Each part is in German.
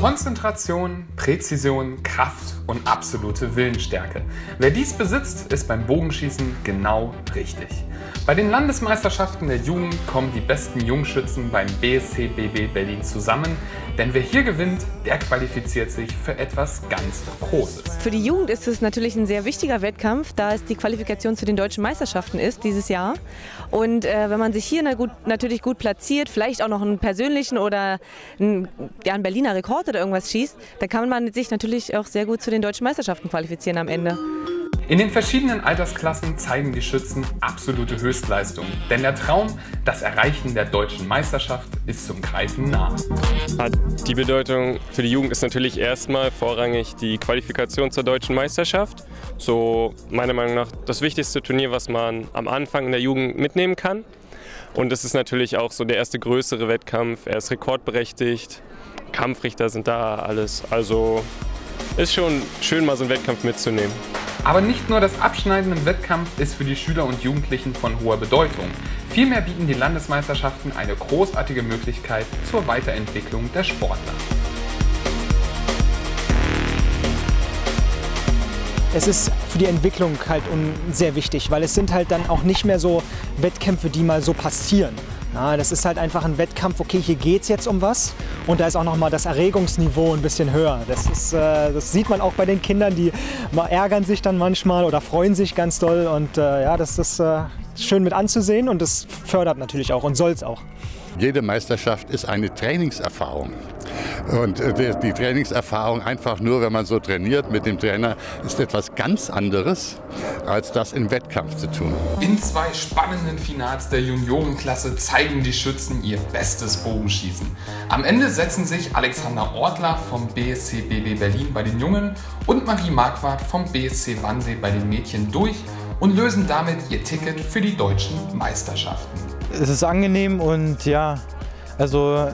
Konzentration, Präzision, Kraft und absolute Willensstärke. Wer dies besitzt, ist beim Bogenschießen genau richtig. Bei den Landesmeisterschaften der Jugend kommen die besten Jungschützen beim BSC BB Berlin zusammen, denn wer hier gewinnt, der qualifiziert sich für etwas ganz Großes. Für die Jugend ist es natürlich ein sehr wichtiger Wettkampf, da es die Qualifikation zu den deutschen Meisterschaften ist dieses Jahr. Und äh, wenn man sich hier gut, natürlich gut platziert, vielleicht auch noch einen persönlichen oder einen, ja, einen Berliner Rekord oder irgendwas schießt, dann kann man sich natürlich auch sehr gut zu den deutschen Meisterschaften qualifizieren am Ende. In den verschiedenen Altersklassen zeigen die Schützen absolute Höchstleistung, denn der Traum, das Erreichen der deutschen Meisterschaft, ist zum Greifen nah. Die Bedeutung für die Jugend ist natürlich erstmal vorrangig die Qualifikation zur deutschen Meisterschaft. So meiner Meinung nach das wichtigste Turnier, was man am Anfang in der Jugend mitnehmen kann. Und es ist natürlich auch so der erste größere Wettkampf. Er ist rekordberechtigt, Kampfrichter sind da, alles. Also ist schon schön, mal so einen Wettkampf mitzunehmen. Aber nicht nur das Abschneiden im Wettkampf ist für die Schüler und Jugendlichen von hoher Bedeutung. Vielmehr bieten die Landesmeisterschaften eine großartige Möglichkeit zur Weiterentwicklung der Sportler. es ist für die Entwicklung halt sehr wichtig, weil es sind halt dann auch nicht mehr so Wettkämpfe, die mal so passieren. Na, das ist halt einfach ein Wettkampf, okay, hier geht es jetzt um was und da ist auch nochmal das Erregungsniveau ein bisschen höher. Das, ist, äh, das sieht man auch bei den Kindern, die ärgern sich dann manchmal oder freuen sich ganz doll und äh, ja, das ist äh, schön mit anzusehen und das fördert natürlich auch und soll es auch. Jede Meisterschaft ist eine Trainingserfahrung. Und äh, die Trainingserfahrung einfach nur, wenn man so trainiert mit dem Trainer, ist etwas ganz anderes, als das im Wettkampf zu tun. In zwei spannenden Finals der Juniorenklasse zeigen die Schützen ihr bestes Bogenschießen. Am Ende setzen sich Alexander Ortler vom BSC BB Berlin bei den Jungen und Marie Marquardt vom BSC Wannsee bei den Mädchen durch und lösen damit ihr Ticket für die deutschen Meisterschaften. Es ist angenehm und ja, also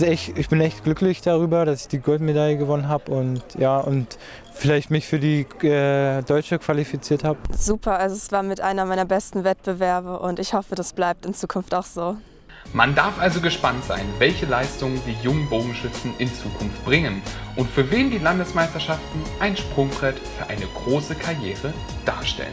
echt, ich bin echt glücklich darüber, dass ich die Goldmedaille gewonnen habe und ja und vielleicht mich für die äh, Deutsche qualifiziert habe. Super, also es war mit einer meiner besten Wettbewerbe und ich hoffe, das bleibt in Zukunft auch so. Man darf also gespannt sein, welche Leistungen die jungen Bogenschützen in Zukunft bringen und für wen die Landesmeisterschaften ein Sprungbrett für eine große Karriere darstellen.